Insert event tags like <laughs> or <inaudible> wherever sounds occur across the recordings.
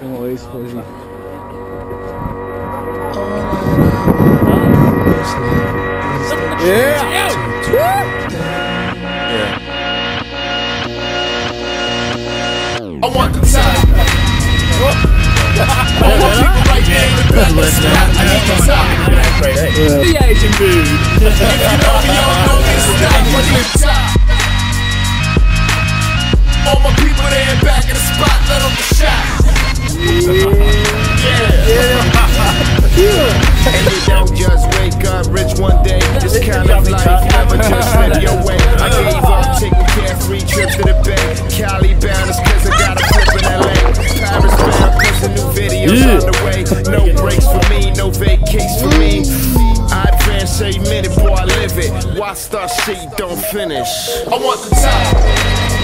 Tengo explosivo. I want the time. I want people right there in the back of. I need the. The Asian. <laughs> If you know don't know me, No breaks for me, no vacates for me. I advance every minute, boy, I live it. Why start shit don't finish? I want the time.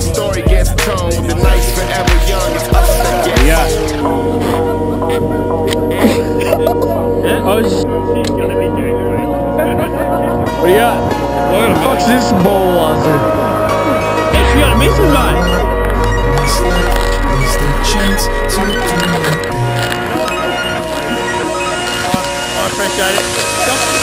Story gets told. The night's forever young, it's us that get Oh, sh- Gonna be doing great. what do you got? What oh, the fuck's this bowl on there? Hey, she got a mission, man. I appreciate it. I want